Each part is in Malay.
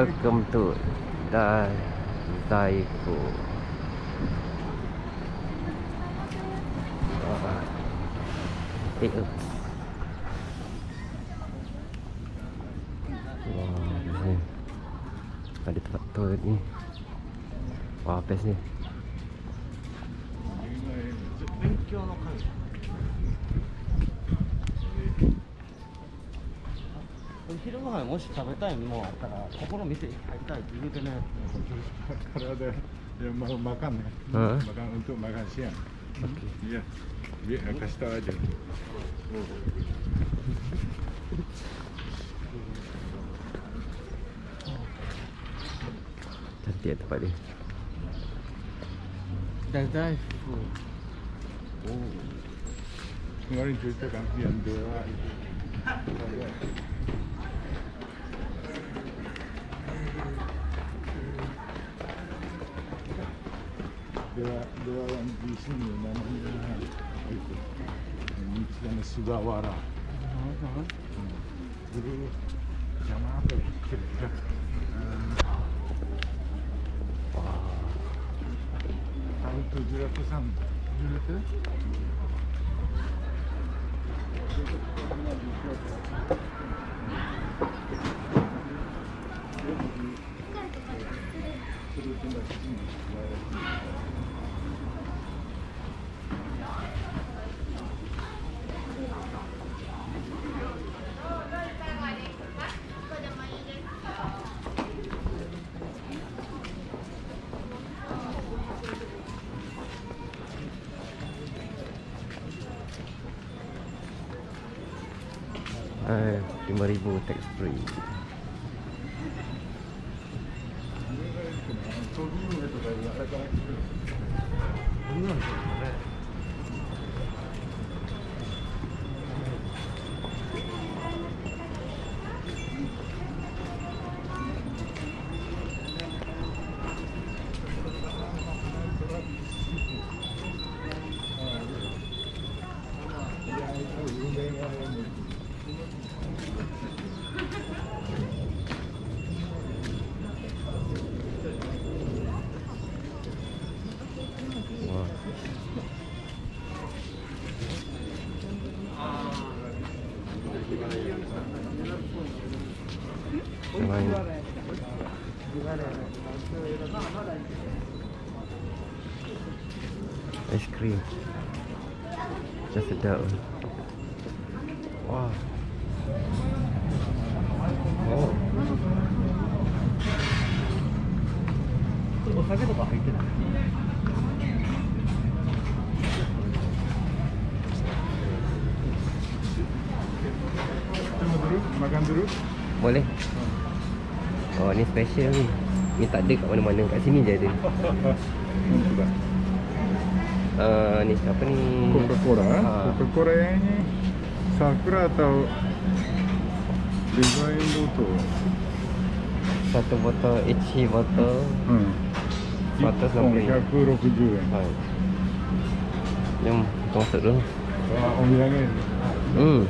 Welcome to Da Zaifu. Ah. Eh, eh. Wah, ni. Ada tempat toilet ni. Wah, best ni. 勉強昼ご飯もし食べたいものあったらここの店入りたいって言うてね。体いやままかんね。まかんうんとまかんしやん。いやいや貸したわじゃん cantik tempat dia おは。Thank dua dua orang di sini namanya itu ini kena sugawara lah. hmm. jadi macam apa? Kira-kira tahun tujuh ratusan. Tujuh ratus Thank you. RM5000 tax free. Ice cream. Macam sedap ni Wah boleh. Oh ni special ni. Ni tak ada kat mana-mana. Kat sini je ada. Ni uh, Ni apa ni Coca-Cola. Ah. Coca-Cola yang ini Sakura atau Design botol. Satu botol Ichi botol Hmm. 160 160 yen. Hai Jom kita masuk dulu Wah, om bilangin. Hmm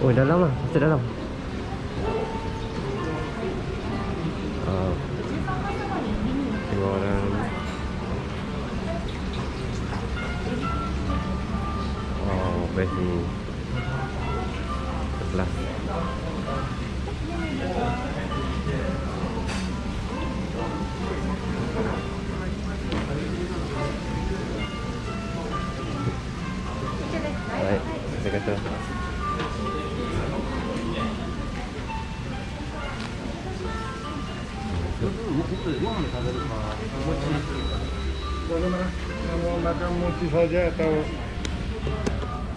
Oh dalam lah, masuk dalam. Uh, Dua orang. Oh best ni. Sebelah Baik, saya kata Bagaimana? Mau makan mochi saja atau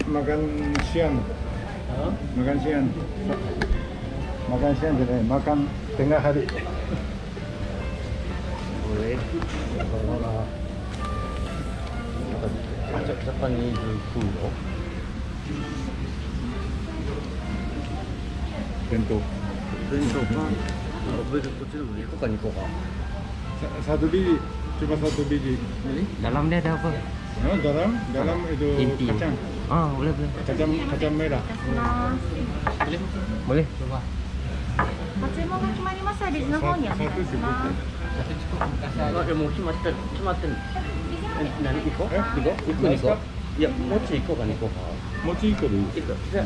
makan siang? Makan siang. Makan siang jadi makan tengah hari. Boleh ジャジャパニ Itu kan Niko kan. Satu biji, cuma satu biji. Dalamnya ada apa? No, dalam, dalam itu Inti. kacang. Ah, boleh boleh. Kacang kacang merah. Boleh? Boleh. Coba. ご注文が決まりましたらレジの方にお願いします。あ、もう決まってる、決まってる。何行こう？行こう？行く行こう。いや、もち行こうかね行こうか。もち行こうでいい。行く。じゃあ、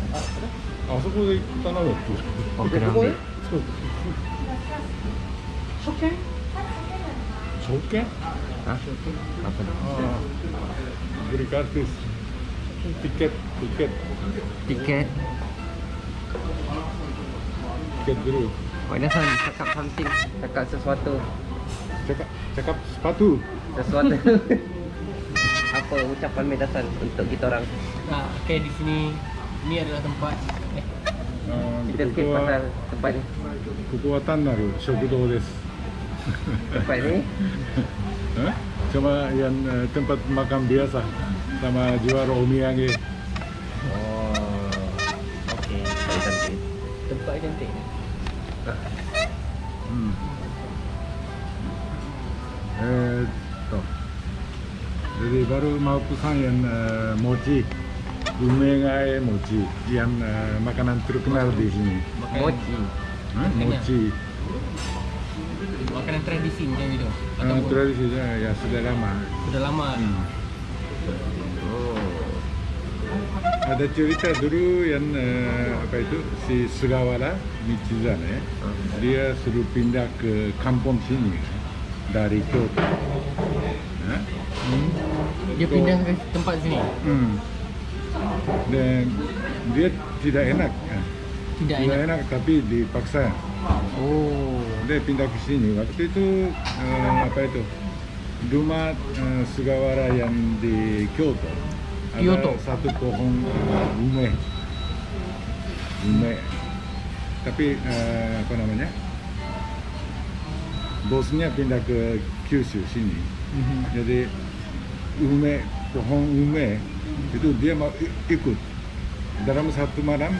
あそこで頼む。あ、ここで？そう。ambil. ya? Shokken? 証券？ Hah? Apa tu? Ah. Beri kartus. Tiket, tiket, Tiket. tiket dulu. Oh, dah San, cakap something. Cakap sesuatu. Cakap, cakap sepatu. Sesuatu. apa ucapan Medasan untuk kita orang? Nah, okay di sini ini adalah tempat eh Ah, Kitaこ sikit こ pasal は tempat ni. ここは単なる食堂です。 Tempat ni. Eh? Cuma yang eh, tempat makan biasa sama jual omiyage. Oh. Okey, cantik. tempat cantik. Hmm. Eh, to. Jadi baru mau pesan yang eh, mochi, umegae mochi, yang eh, makanan terkenal di sini. Mochi. Eh, mochi, Makanan tradisi macam itu. eh, Ataupun tradisinya ya sudah lama. sudah lama. Hmm. Oh. Ada cerita dulu yang eh, apa itu si Sugawara Michizane, dia suruh pindah ke kampung sini dari Kyoto. Eh? Dia pindah ke tempat sini. Hmm. Dan dia tidak enak. eh. Tidak Tidak enak. enak tapi dipaksa. Oh. Dia pindah ke sini. Waktu itu eh, apa itu? Rumah eh, Sugawara yang di Kyoto. Kyoto. Satu pohon eh, ume. Ume. Tapi eh, apa namanya? Bosnya pindah ke Kyushu sini. Mhm. Jadi ume pohon ume itu dia mau ikut dalam satu malam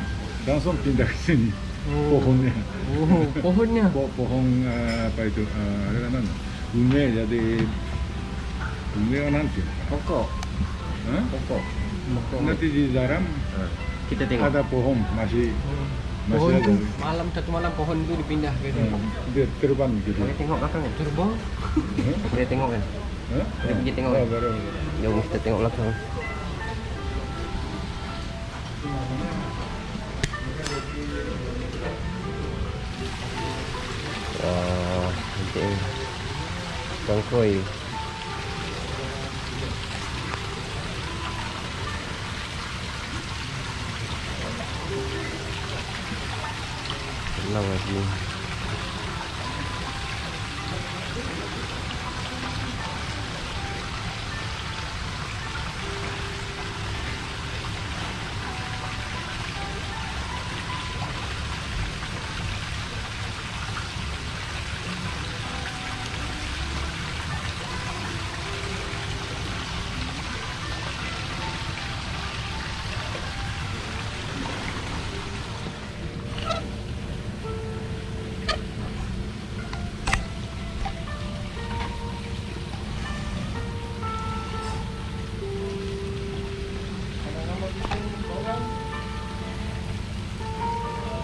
langsung pindah ke sini Oh. pohonnya Oh, pohonnya. po pohon eh, apa itu ada kan mana ume jadi ume nanti Pokok. Hah? Pokok. Pokok. nanti di dalam Ha. Kita tengok. ada pohon masih masih Pohon ada malam satu malam pohon tu dipindah ke dia terbang gitu Boleh tengok belakang kan? Terbang. Boleh tengok kan? Boleh pergi tengok Oh, kan? Jom kita tengok belakang. Ni. Bangkoi. Tenang lah sini.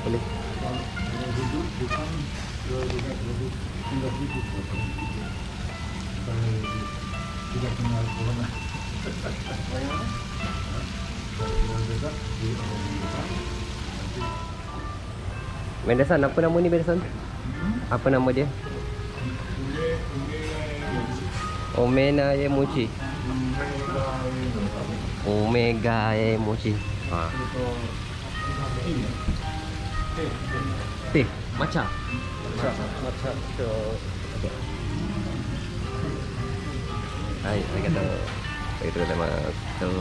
Boleh. Mendesan, apa nama ni Mendesan? Apa nama dia? Omena ye mochi. Omega ye mochi. Ha. Teh, matcha. Macam tu. Hai, arigato. Arigato gozaimasu.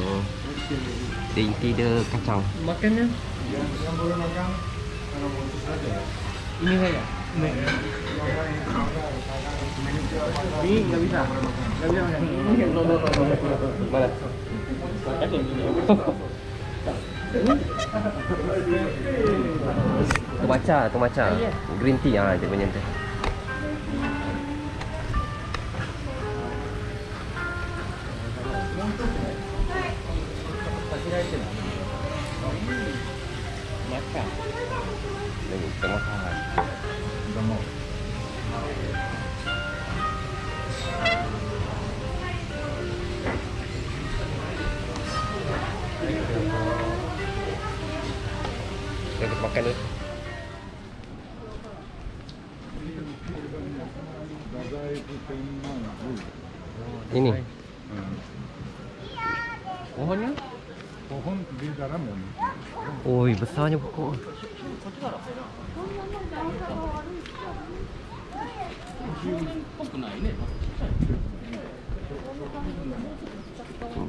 Dia inti dia kacang. Makannya yang, yang boleh makan kalau mochi saja ini saya. Ini nggak bisa. Nggak bisa makan. Mana? Tu matcha, tu matcha. Green tea ah dia punya tu. Ini. Hmm. Pohonnya? Pohon di dalam ini. Oi, besarnya pokok.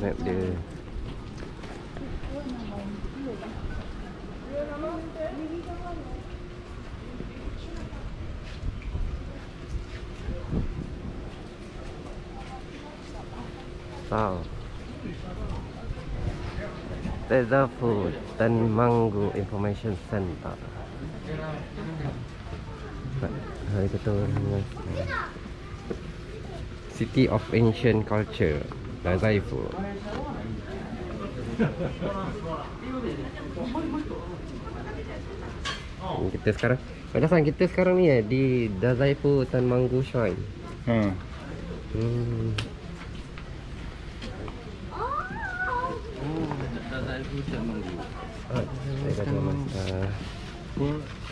Map dia. Sao? Reza Food Tan Manggu Information Center. Hari ketua City of Ancient Culture Dazaifu Kita sekarang Padahal kita sekarang ni eh Di Dazaifu Tan Manggu Shrine Ha. hmm. Ah,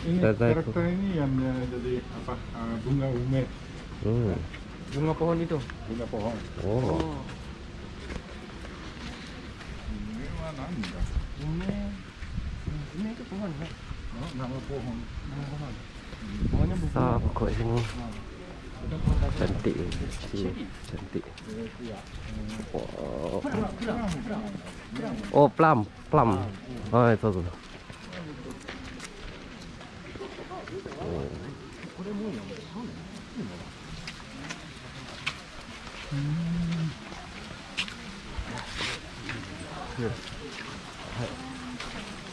Ini karakter ini yang eh, jadi apa ah, bunga umet, hmm. Bunga pohon itu. bunga pohon. Oh Ini mana enggak? Ini ini itu pohon. kan? Oh, nama pohon. Pohonnya bukan. Besar pokok sini Cantik Cik, Cantik. Oh, plum Plum. Oh itu tu.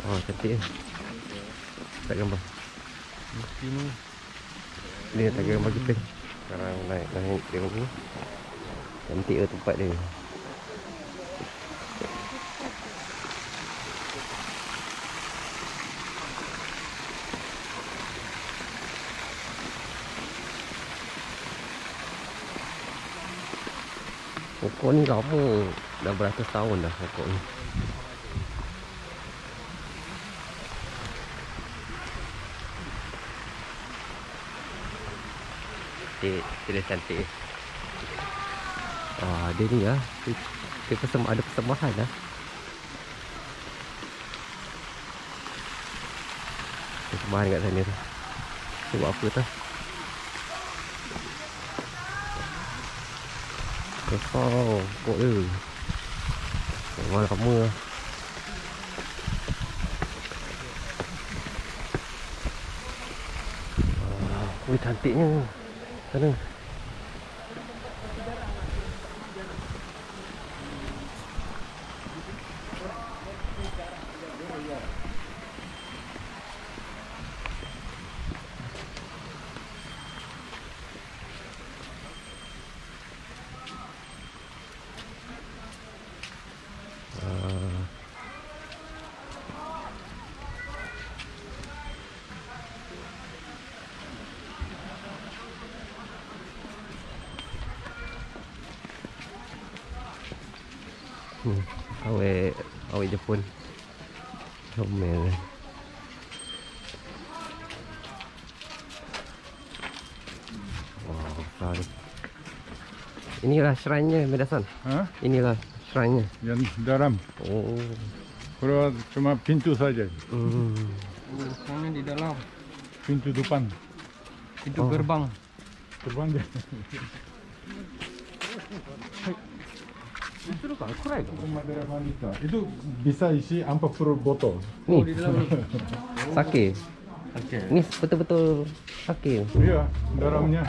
Oh. Cantik Tak gambar. Ini Ni tak gambar kita Sekarang naik naik dia ni Cantik ke tempat dia Pokok ni lama. Dah beratus tahun dah pokok ni Cantik, dia cantik. Wah, dia ni lah Dia, persem, ada persembahan lah Persembahan kat sana tu. Dia buat apa tu? Besar pokok dia. Memang lama. Lah Wih cantiknya Sana Ah. Hmm, awet awet Jepun. Comel. Besar ni. Inilah shrine-nya, Medasan. Ha? Inilah shrine-nya. Yang dalam. Oh. Kalau cuma pintu saja, Hmm. Pohonnya di dalam. pintu depan. Itu Oh. gerbang. Depan dia. Itu bisa isi 40 botol. Oh, Ni, di dalam ni. sake. Okey. Ni betul-betul sake. Iya, dalamnya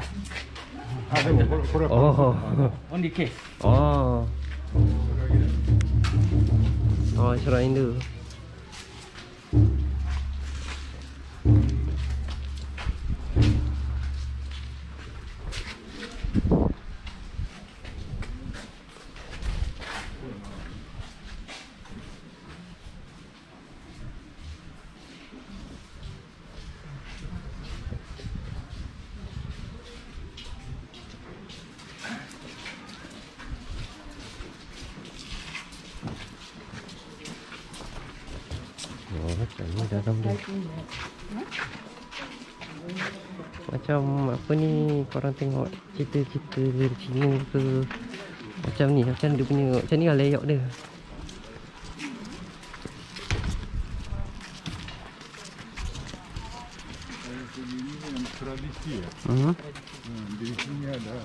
Oh. On case. Oh. Oh, shrine tu. Macam ni dalam dia. Macam apa ni korang tengok cerita-cerita dari Cina ke macam ni macam dia punya macam ni lah layout dia. Tradisi ya. Hmm. Hmm, di sini ada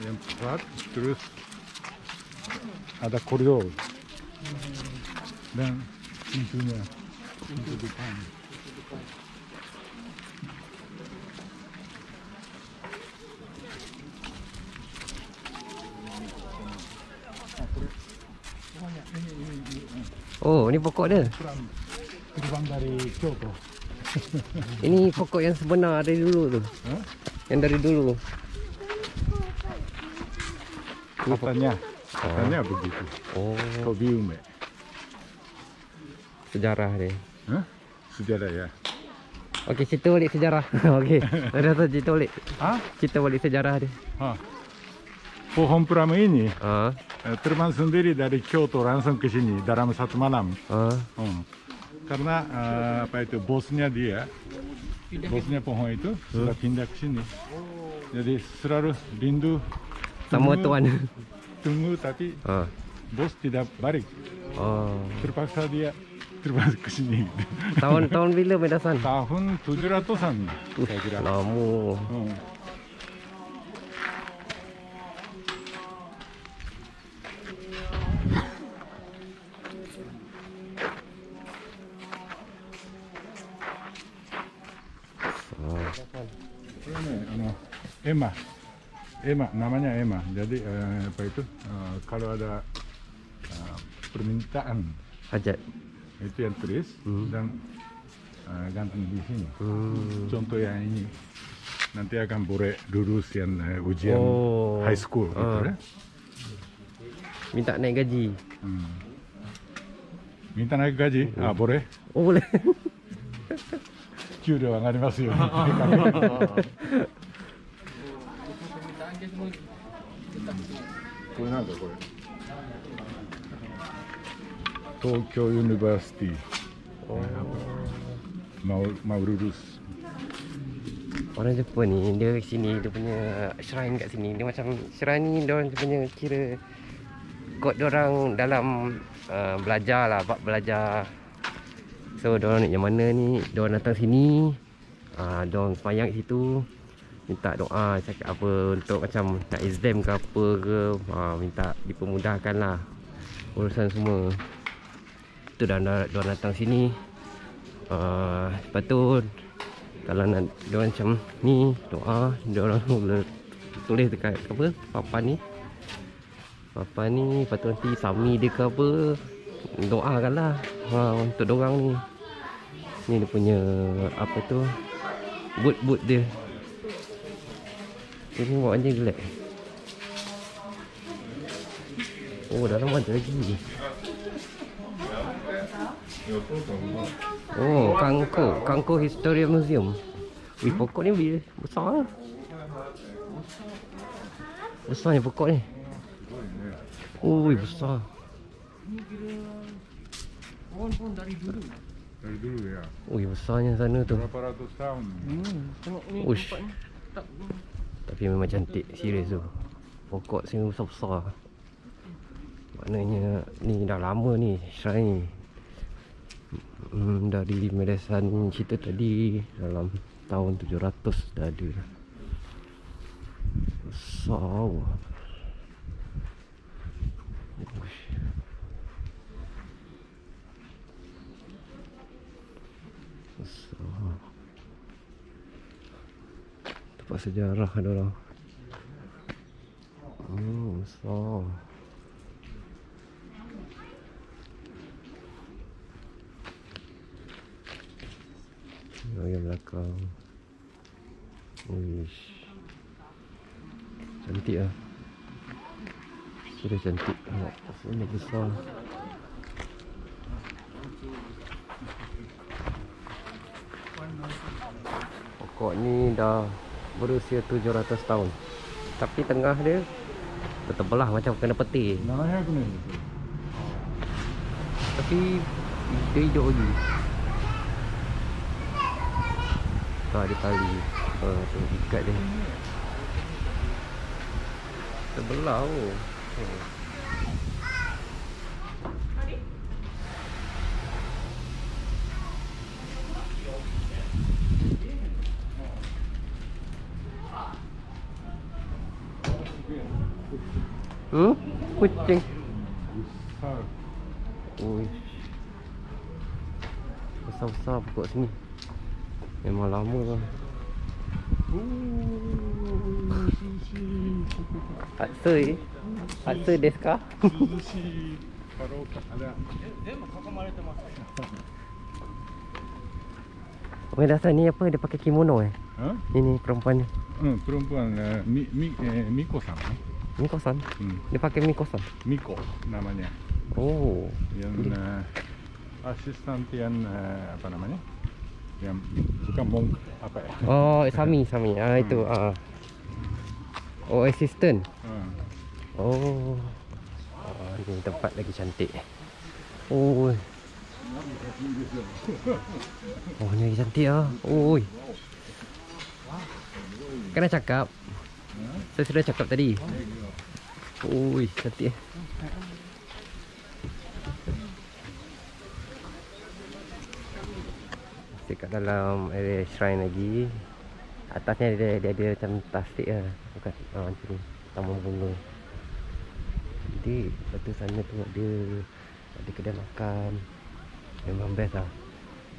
yang plat, terus ada koridor dan pintunya depan. Oh, ni pokok dia. Terbang, dari Kyoto. Ini pokok yang sebenar dari dulu tu. Hah? Yang dari dulu. Katanya, katanya begitu. Oh, Kobiume. sejarah dia. Hah? Sejarah ya. Okey, cerita balik sejarah. Okey. Dah tahu cerita balik. Ah, Cerita balik sejarah dia. ah. Pohon pram ini Ha. eh, terbang sendiri dari Kyoto langsung ke sini dalam satu malam. Ha. Hmm. Karena eh, apa itu bosnya dia, bosnya pohon itu sudah pindah ke sini. Jadi selalu rindu Sama tunggu- tuan. Tunggu tapi Ha. bos tidak balik. Oh. Terpaksa dia terbang ke sini. Tahun tahun bila Medasan? Tahun 700-an Uh, saya kira. lama. Hmm. Emma. Emma, namanya Emma. Jadi eh, apa itu? eh, kalau ada eh, permintaan Hajat itu yang tulis Hmm. dan eh, gantung di sini. Hmm. Contoh yang ini nanti akan boleh lulus yang eh, ujian Oh. high school gitu Ah. ya. Minta naik gaji. Hmm. Minta naik gaji? Ah, boleh. Oh boleh. 給料上がりますよ。これなんだこれ。 東京ユニバーシティ oh. mau mau lulus. Orang Jepun ni dia kat sini dia punya shrine kat sini dia macam shrine ni dia orang punya kira kot dia orang dalam uh, belajar lah bab belajar. So dia orang yang mana ni dia orang datang sini ah uh, dia orang semayang kat situ minta doa cakap apa untuk macam nak exam ke apa ke ah minta dipermudahkan lah urusan semua. Tu dah dia orang datang sini uh, lepas tu kalau nak dia orang macam ni doa dia orang tulis dekat apa papan ni. Papan ni lepas tu nanti sami dia ke apa doakan lah ha, untuk dia orang ni. Ni dia punya apa tu boot-boot dia. Dia ni buat anjing gelap oh dalam ada lagi Oh, Kangko, Kangko Historia Museum. Wih, pokok ni bila besar lah. Besarnya pokok ni. Ui, besar. Pohon-pohon dari dulu. Dari dulu ya. Ui, besarnya sana tu. Berapa ratus tahun? Hmm, tengok ni Ush. ni. Tapi memang cantik, serius tu. Pokok sini besar-besar. Maknanya ni dah lama ni shrine ni. Hmm, dari medesan cerita tadi dalam tahun 700 dah ada. Besar. Tempat sejarah ada orang. Hmm, besar. kau Uish oh, Cantik lah Sudah cantik. Nak Sudah besar. Pokok ni dah Berusia 700 tahun. Tapi tengah dia terbelah macam kena peti Tapi Dia hidup lagi. Tu ada tali. Oh, tu ikat dia. Terbelah oh. Hmm. Kucing. besar Ui. Besar-besar pokok sini. Memang lama lah. Paksa eh? Paksa deska Oh dah ni apa? Dia pakai kimono eh? Ha? Ini perempuan ni. Hmm, Perempuan uh, mi, mi, eh, Miko san eh? Miko san hmm. Dia pakai Miko san Miko namanya. Oh. Yang uh, eh, Asisten yang uh, Apa namanya? Yang bukan mong apa ya Oh, Sami, Sami. Ah itu ah. Oh, assistant. Hmm. Oh. Ah, ni tempat lagi cantik. Oh. Oh, ni lagi cantik ah. Oi. Kena cakap. Saya sudah cakap tadi. Oi, cantik. Masih dekat dalam area shrine lagi. Atasnya dia dia, dia, dia macam plastik lah. Bukan ah, macam ni. Taman bunga. Jadi lepas tu sana tu ada ada kedai makan. Memang best lah.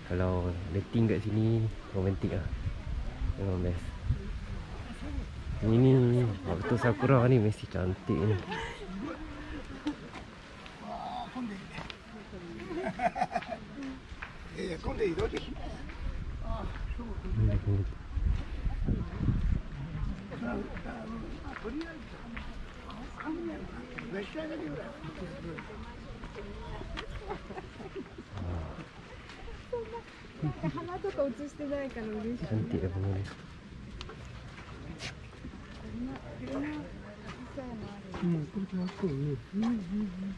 Kalau dating kat sini romantik lah. Memang best. Ini ni waktu sakura ni mesti cantik ni. Yeah, come here, don't? 召ぐらい。そんな、なんか鼻とか映してないから嬉しい、ね。なんて言えばいい。うん、これ結構いい。うん、うん、うん。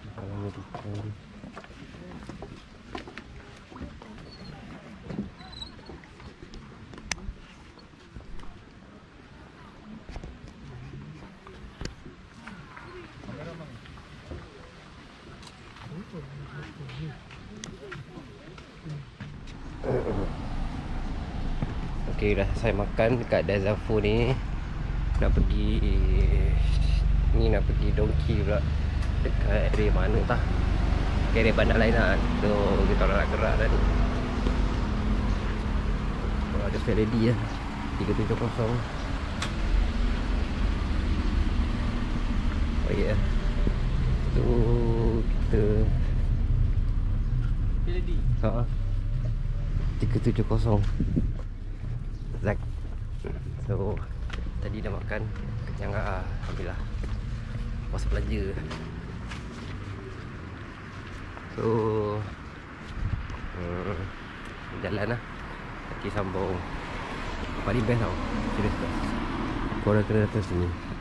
Dah saya makan dekat Dazafu ni. Nak pergi Ni nak pergi Donki pula. Dekat area mana tah? Area bandar lain lah. So kita orang nak gerak dah ni Oh ada spare lady lah 370 Oh ya. Yeah. Tu kita Lady. Ha. 370 Zack So Tadi dah makan Kenyang lah. Alhamdulillah. Puas belanja So hmm, Jalan lah. Nanti sambung. Paling best tau. Serius best Korang kena datang sini